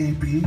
EP.